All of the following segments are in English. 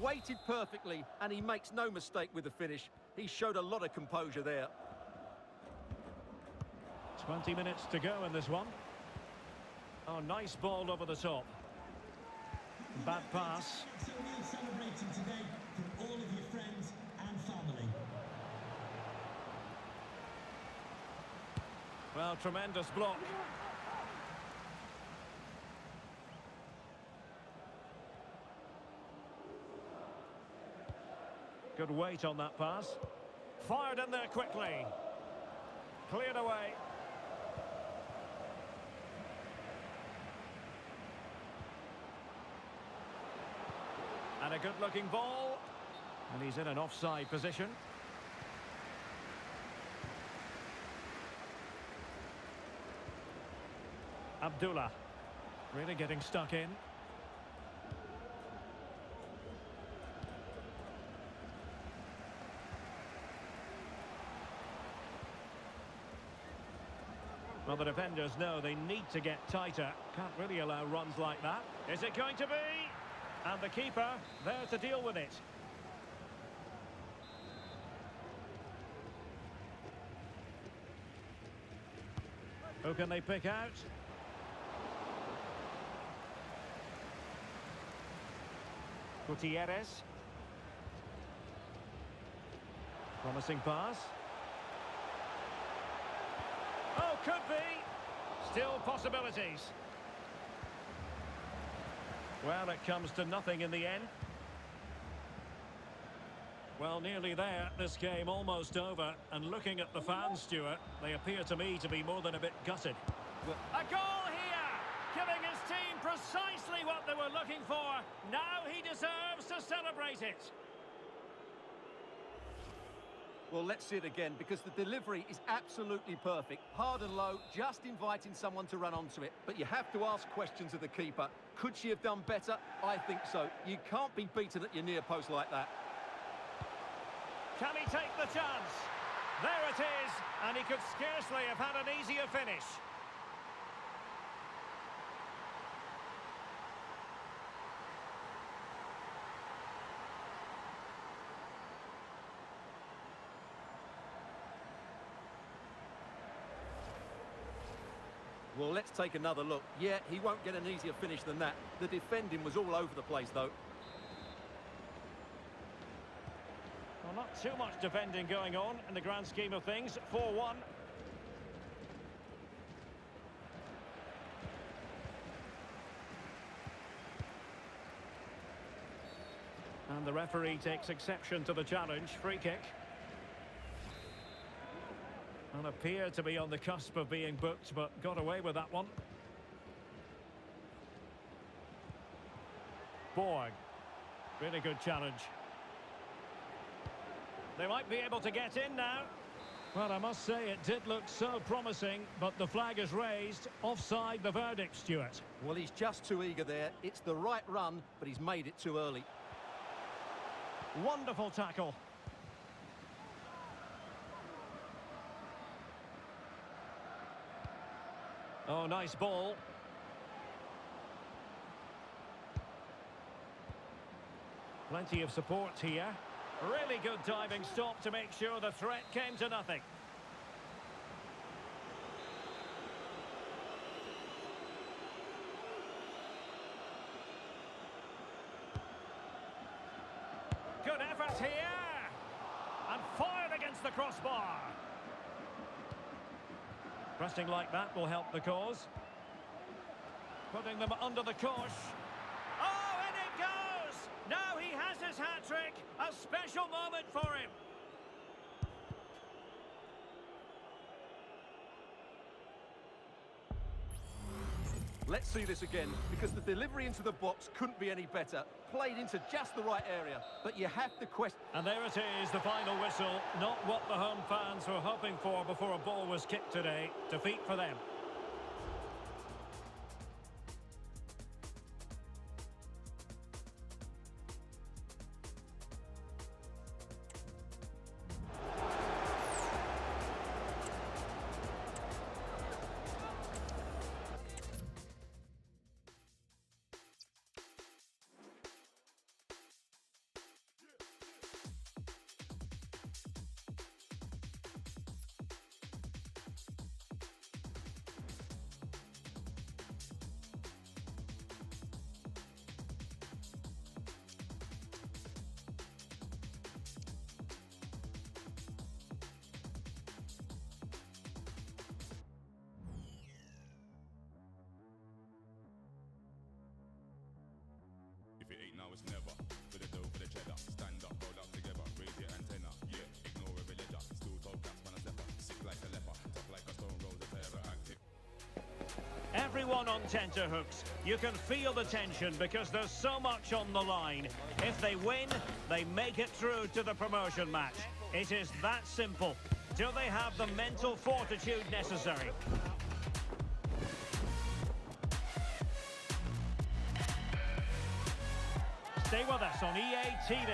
waited perfectly, and he makes no mistake with the finish. He showed a lot of composure there. 20 minutes to go in this one. Oh, nice ball over the top. Bad pass. Celebrating today from all of your friends and family. Well, tremendous block. Good weight on that pass. Fired in there quickly. Cleared away. And a good-looking ball. And he's in an offside position. Abdullah. Really getting stuck in. Well, the defenders know they need to get tighter. Can't really allow runs like that. Is it going to be? And the keeper there to deal with it. Who can they pick out? Gutierrez. Promising pass. Oh, could be. Still possibilities. Well, it comes to nothing in the end. Well, nearly there. This game almost over. And looking at the fans, Stuart, they appear to me to be more than a bit gutted. A goal here! Giving his team precisely what they were looking for. Now he deserves to celebrate it. Well, let's see it again, because the delivery is absolutely perfect. Hard and low, just inviting someone to run onto it. But you have to ask questions of the keeper. Could she have done better? I think so. You can't be beaten at your near post like that. Can he take the chance? There it is, and he could scarcely have had an easier finish. Let's take another look. Yeah, he won't get an easier finish than that. The defending was all over the place, though. Well, not too much defending going on in the grand scheme of things. 4-1. And the referee takes exception to the challenge. Free kick. And appeared to be on the cusp of being booked, but got away with that one. Borg. Really good challenge. They might be able to get in now. Well, I must say it did look so promising, but the flag is raised. Offside the verdict, Stuart. Well, he's just too eager there. It's the right run, but he's made it too early. Wonderful tackle. Oh, nice ball. Plenty of support here. Really good diving stop to make sure the threat came to nothing. Good effort here. And fired against the crossbar. Pressing like that will help the cause. Putting them under the cosh. Oh, and it goes! Now he has his hat-trick. A special moment for him. Let's see this again, because the delivery into the box couldn't be any better. Played into just the right area, but you have to question... And there it is, the final whistle. Not what the home fans were hoping for before a ball was kicked today. Defeat for them. If it ain't now, it's never. For the dough, for the cheddar. Stand up, up together, raise your antenna. Yeah, ignore every ledger. Still talk when I step. Sick like a leper, tough like a stone, roll active. Everyone on tenterhooks. You can feel the tension because there's so much on the line. If they win, they make it through to the promotion match. It is that simple. Do they have the mental fortitude necessary? Stay with us on EA TV.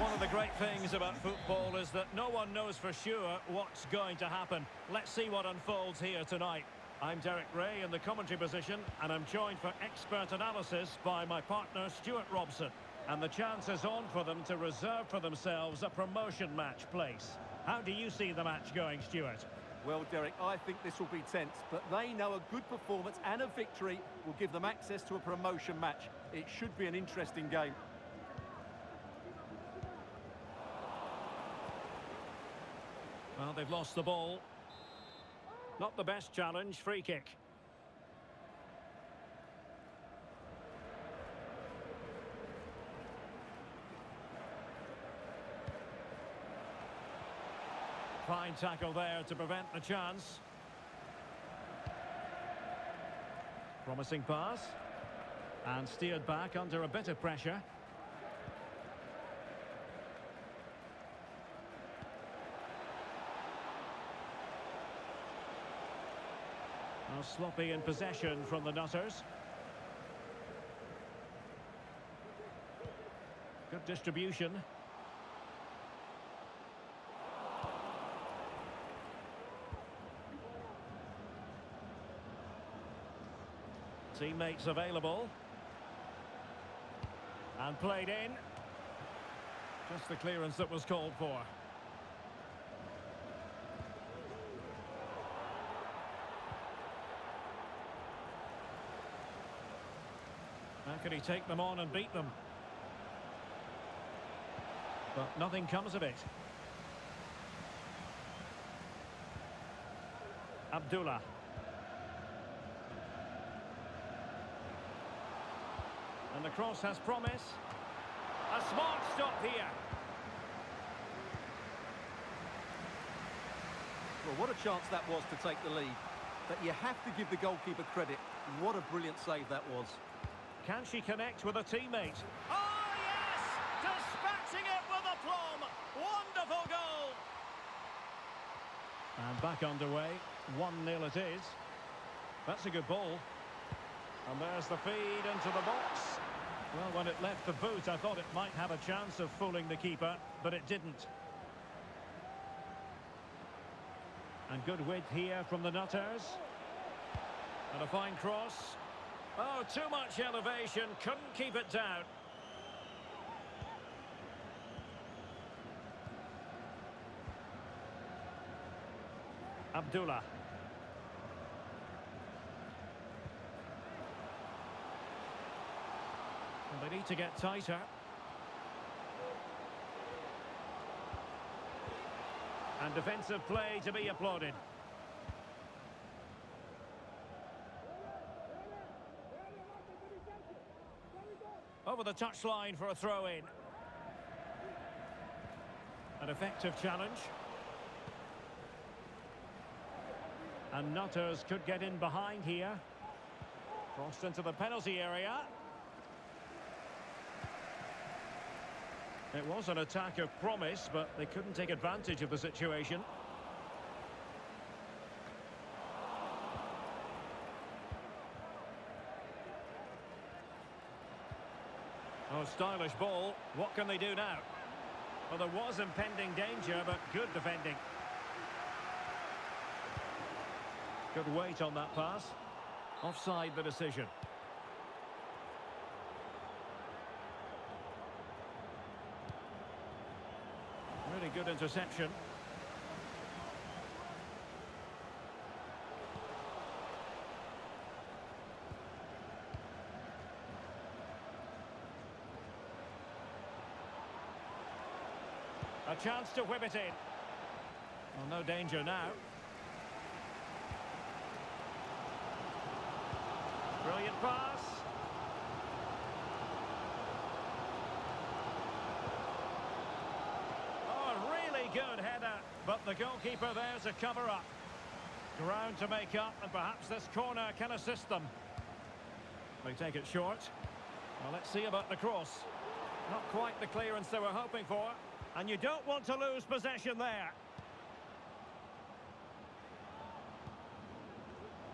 One of the great things about football is that no one knows for sure what's going to happen. Let's see what unfolds here tonight. I'm Derek Ray in the commentary position, and I'm joined for expert analysis by my partner Stuart Robson. And the chance is on for them to reserve for themselves a promotion match place. How do you see the match going, Stuart? Well, Derek, I think this will be tense, but they know a good performance and a victory will give them access to a promotion match. It should be an interesting game. Well, they've lost the ball. Not the best challenge, free kick. Fine tackle there to prevent the chance. Promising pass. And steered back under a bit of pressure. Now sloppy in possession from the Nutters. Good distribution. Teammates available. And played in. Just the clearance that was called for. How can he take them on and beat them? But nothing comes of it. Abdullah. And the cross has promise. A smart stop here. Well, what a chance that was to take the lead. But you have to give the goalkeeper credit. What a brilliant save that was. Can she connect with a teammate? Oh, yes! Dispatching it with aplomb! Wonderful goal! And back underway. 1-0 it is. That's a good ball. And there's the feed into the box. Well, when it left the boot, I thought it might have a chance of fooling the keeper, but it didn't. And good width here from the Nutters. And a fine cross. Oh, too much elevation. Couldn't keep it down. Abdullah. Well, they need to get tighter. And defensive play to be applauded. Over the touchline for a throw-in. An effective challenge. And Nutters could get in behind here. Crossed into the penalty area. It was an attack of promise, but they couldn't take advantage of the situation. Oh, stylish ball. What can they do now? Well, there was impending danger, but good defending. Good weight on that pass. Offside the decision. Really good interception. A chance to whip it in. Well, no danger now. Brilliant pass. Good header, but the goalkeeper there's a cover-up. Ground to make up, and perhaps this corner can assist them. They take it short. Well, let's see about the cross. Not quite the clearance they were hoping for. And you don't want to lose possession there.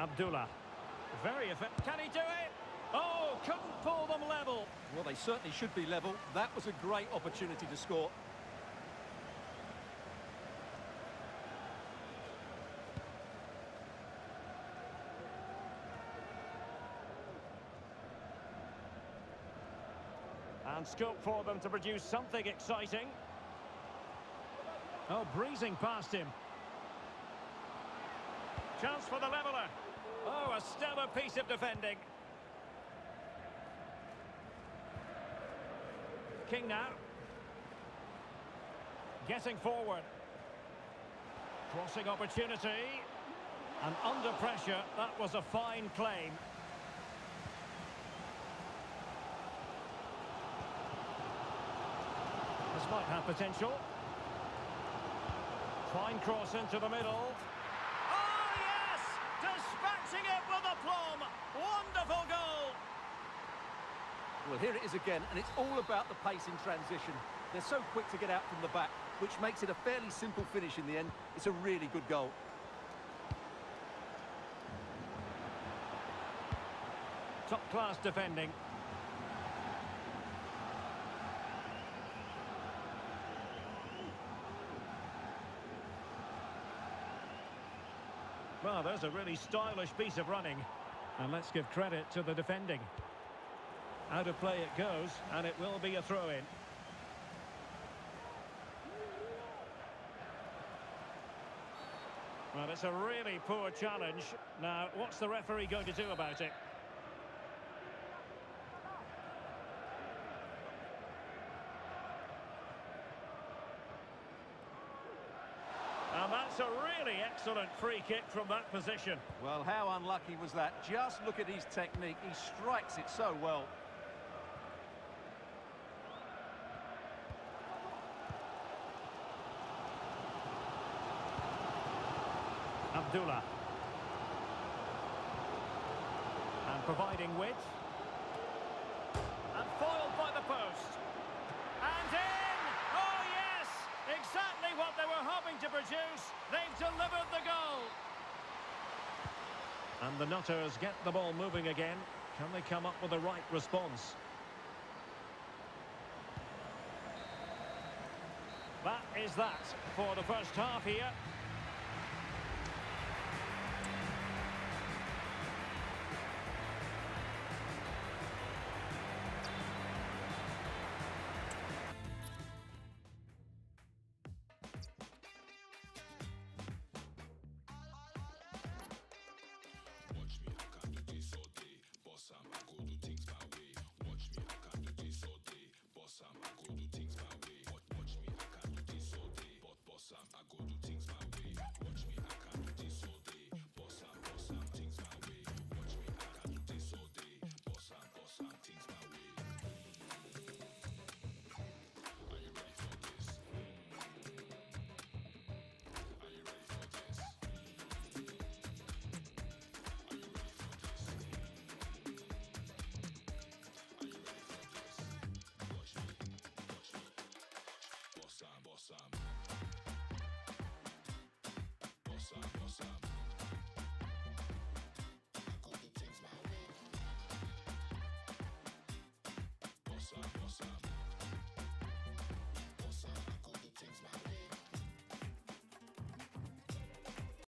Abdullah. Very effective. Can he do it? Oh, couldn't pull them level. Well, they certainly should be level. That was a great opportunity to score. And scope for them to produce something exciting. Oh, breezing past him. Chance for the leveller. Oh, a stellar piece of defending. King now. Getting forward. Crossing opportunity. And under pressure, that was a fine claim. This might have potential. Fine cross into the middle. Oh, yes! Dispatching it with aplomb. Wonderful goal. Well, here it is again, and it's all about the pace in transition. They're so quick to get out from the back, which makes it a fairly simple finish in the end. It's a really good goal. Top-class defending. Well, there's a really stylish piece of running. And let's give credit to the defending. Out of play it goes, and it will be a throw-in. Well, it's a really poor challenge. Now, what's the referee going to do about it? And that's a really excellent free kick from that position. Well, how unlucky was that? Just look at his technique. He strikes it so well. Abdullah. And providing width. And foiled by the post. And in! Oh, yes! Exactly what they were hoping to produce. They've delivered the goal. And the Nutters get the ball moving again. Can they come up with the right response? That is that for the first half here.